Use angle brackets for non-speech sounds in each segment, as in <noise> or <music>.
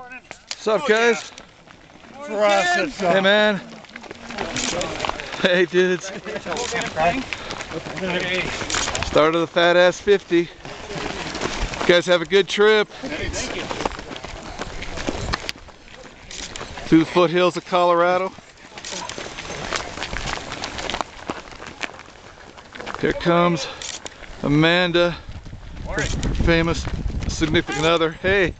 What's up, guys? For us, it's, uh, Hey, man. Hey, dudes. Start of the Fat Ass 50. You guys have a good trip. Through the foothills of Colorado. Here comes Amanda, famous significant other. Hey.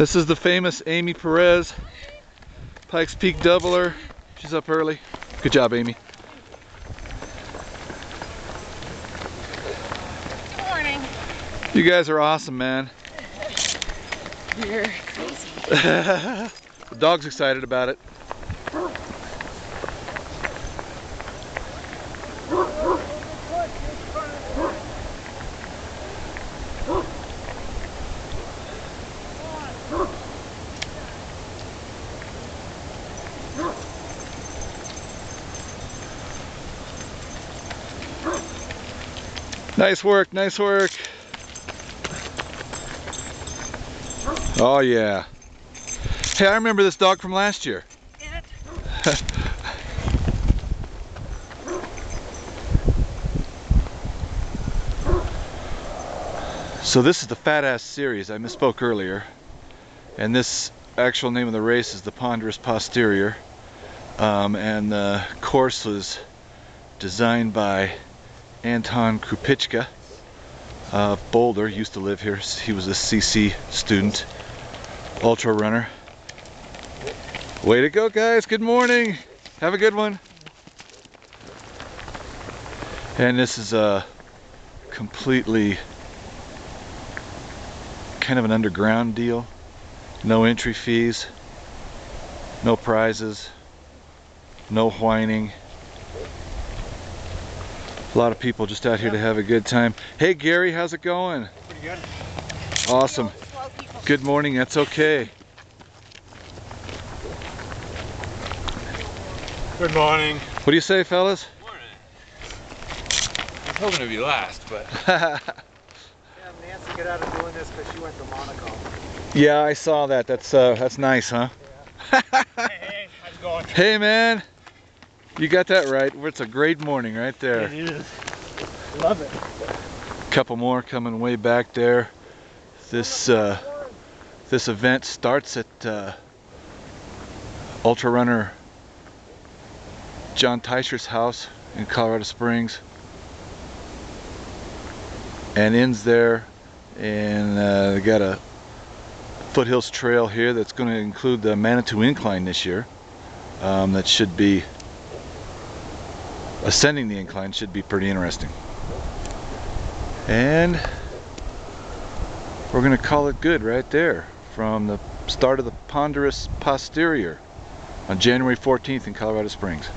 This is the famous Amy Perez, Pikes Peak doubler. She's up early. Good job, Amy. Good morning. You guys are awesome, man. You're crazy. <laughs> the dog's excited about it. Nice work, nice work. Oh yeah. Hey, I remember this dog from last year. <laughs> So this is the Fat Ass Series. I misspoke earlier. And this actual name of the race is the Ponderous Posterior. Um, and the course was designed by Anton Krupicka of Boulder. Used to live here. He was a CC student, ultra runner. Way to go, guys. Good morning. Have a good one. And this is a completely kind of an underground deal. No entry fees, no prizes, no whining. A lot of people just out here to have a good time. Hey Gary, how's it going? Pretty good. Awesome. Good morning, that's okay. Good morning. What do you say, fellas? Morning. I was hoping to be last, but <laughs> Yeah, Nancy got out of doing this because she went to Monaco. Yeah, I saw that. That's uh, that's nice, huh? hey, hey, how's it going? Hey man, you got that right. It's a great morning right there. It is. Love it. couple more coming way back there. This uh, this event starts at uh, ultra runner John Teicher's house in Colorado Springs and ends there and uh, they got a foothills trail here that's going to include the Manitou Incline this year um, that should be ascending the incline should be pretty interesting and we're going to call it good right there from the start of the ponderous posterior on January 14th in Colorado Springs.